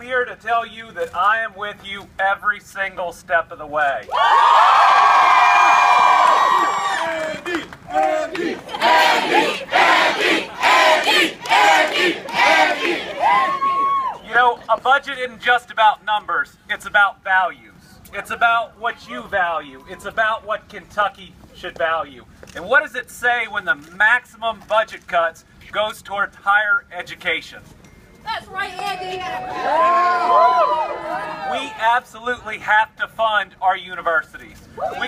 here to tell you that I am with you every single step of the way. You know, a budget isn't just about numbers, it's about values. It's about what you value. It's about what Kentucky should value. And what does it say when the maximum budget cuts goes towards higher education? That's right, Andy. Absolutely have to fund our universities. We,